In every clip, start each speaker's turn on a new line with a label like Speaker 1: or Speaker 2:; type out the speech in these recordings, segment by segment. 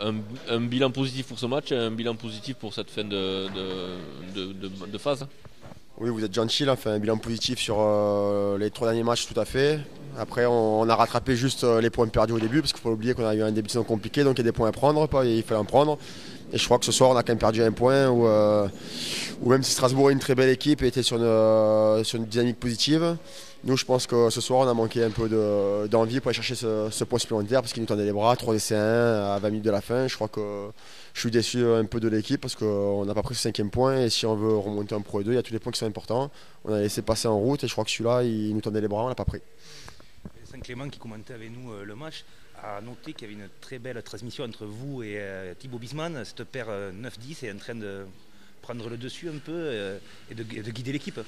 Speaker 1: un, bilan positif pour ce match et un bilan positif pour cette fin de, phase.
Speaker 2: Oui, vous êtes gentil, on fait un bilan positif sur euh, les trois derniers matchs, tout à fait. Après, on, a rattrapé juste euh, les points perdus au début, parce qu'il faut oublier qu'on a eu un début de saison compliqué, donc il y a des points à prendre, il fallait en prendre. Et je crois que ce soir, on a quand même perdu un point, ou même si Strasbourg est une très belle équipe et était sur une, sur une dynamique positive, nous, je pense que ce soir, on a manqué un peu d'envie pour aller chercher ce, point supplémentaire parce qu'il nous tendait les bras, 3 essais 1 à 20 minutes de la fin. Je crois que je suis déçu un peu de l'équipe parce qu'on n'a pas pris ce cinquième point et si on veut remonter un Pro 2, il y a tous les points qui sont importants. On a laissé passer en route et je crois que celui-là, il nous tendait les bras, on l'a pas pris.
Speaker 3: Saint-Clément qui commentait avec nous euh, le match a noté qu'il y avait une très belle transmission entre vous et euh, Thibaut Bisman. Cette paire 9-10 est en train de prendre le dessus un peu euh, et de guider l'équipe.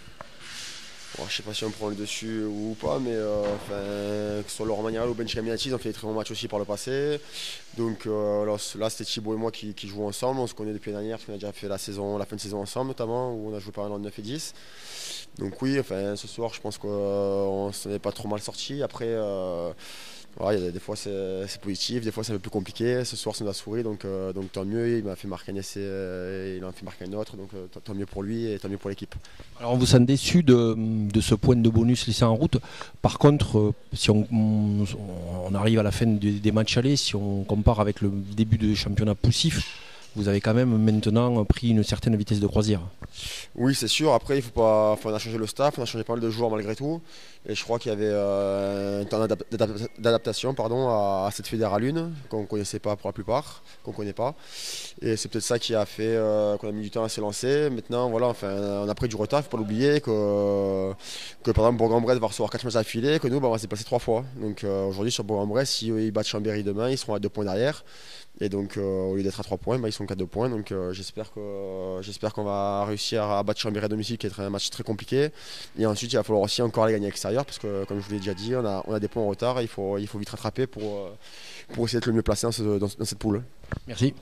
Speaker 2: Je ne sais pas si on prend le dessus ou pas, mais euh, que ce soit Laurent Magnaral ou Ben Chiraminati, ils ont fait des très bons matchs aussi par le passé. Donc euh, là, c'était Thibaut et moi qui, jouons ensemble. On se connaît depuis l'année dernière, parce qu'on a déjà fait la, saison, la fin de saison ensemble notamment, où on a joué par an de 9 et 10. Donc oui, ce soir, je pense qu'on s'en est pas trop mal sorti. Après, des, fois c'est positif, des fois c'est un peu plus compliqué. Ce soir ça nous a souri, donc, euh, tant mieux. Il m'a fait marquer un essai, euh, il en a fait marquer un autre, donc euh, tant mieux pour lui et tant mieux pour l'équipe.
Speaker 4: Alors on vous sent déçu de, ce point de bonus laissé en route. Par contre, si on, on, arrive à la fin des, des matchs allés, si on compare avec le début du championnat poussif, vous avez quand même maintenant pris une certaine vitesse de croisière.
Speaker 2: Oui, c'est sûr. Après, il faut pas, on a changé le staff, on a changé pas mal de joueurs malgré tout. Et je crois qu'il y avait euh, un temps d'adaptation à, cette fédérale 1 qu'on ne connaissait pas pour la plupart, qu'on connaît pas. Et c'est peut-être ça qui a fait euh, qu'on a mis du temps à s'élancer. Maintenant, voilà, enfin, on a pris du retard, il ne faut pas l'oublier, que, que par exemple Bourg-en-Bresse va recevoir 4 matchs affilés, que nous, bah, on va se déplacer 3 fois. Donc euh, aujourd'hui, sur Bourg-en-Bresse, s'ils si, battent Chambéry demain, ils seront à 2 points derrière. Et donc, au lieu d'être à 3 points, bah, ils sont qu'à 2 points. Donc, j'espère qu'on va réussir à battre Chambéry à domicile, qui est un match très compliqué. Et ensuite, il va falloir aussi encore les gagner à l'extérieur, parce que, comme je vous l'ai déjà dit, on a, on a, des points en retard et il faut, il faut vite rattraper pour, pour essayer d'être le mieux placé dans cette poule.
Speaker 4: Merci.